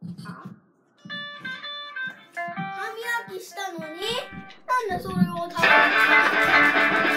歯磨きしたのに？なんでそれを食べるの？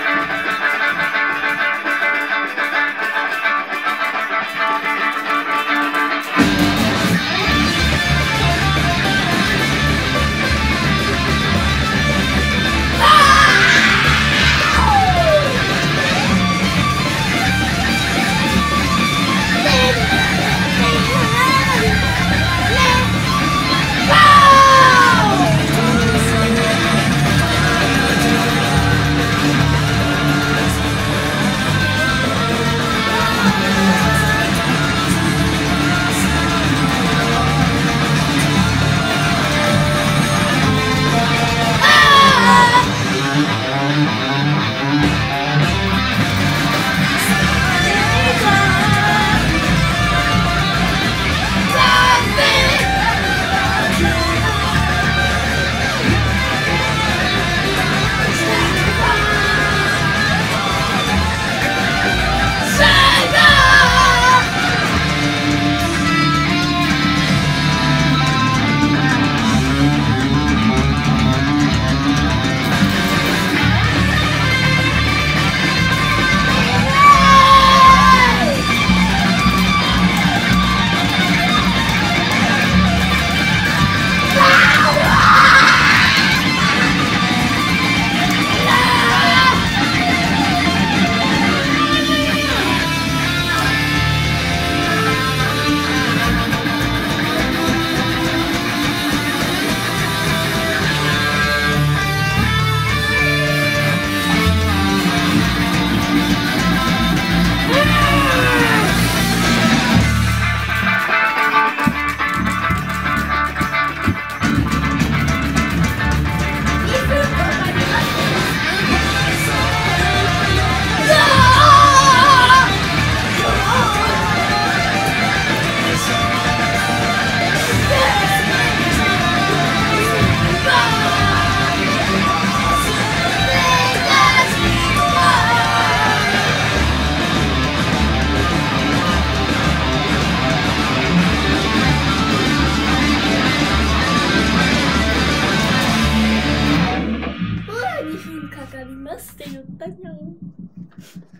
言ったじゃん。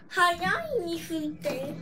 早い2分って。